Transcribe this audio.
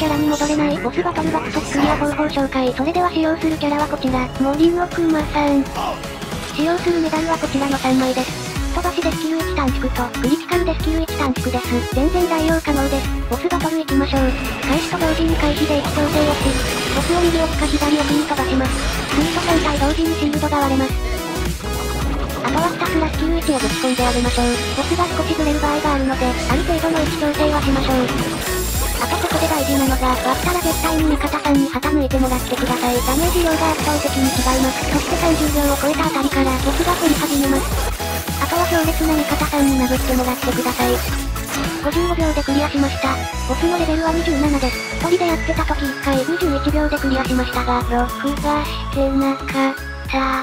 キャラに戻れないボスバトル爆速クリア方法紹介。それでは使用するキャラはこちら。森のくまさん。使用するメダルはこちらの3枚です。飛ばしでスキル1短縮と、クリティカルでスキル1短縮です。全然代用可能です。ボスバトル行きましょう。開始と同時に回避で位置調整をし、ボスを右奥か左奥に飛ばします。すると3体同時にシールドが割れます。あとはひたすらスキル1をぶち込んであげましょう。ボスが少しずれる場合があるので、ある程度の位置調整はしましょう。あとここで大事なのが、割ったら絶対に味方さんに旗抜いてもらってください。ダメージ量が圧倒的に違います。そして30秒を超えたあたりから、ボスが降り始めます。あとは強烈な味方さんに殴ってもらってください。55秒でクリアしました。ボスのレベルは27です。一人でやってた時1回21秒でクリアしましたが、録画してなかった。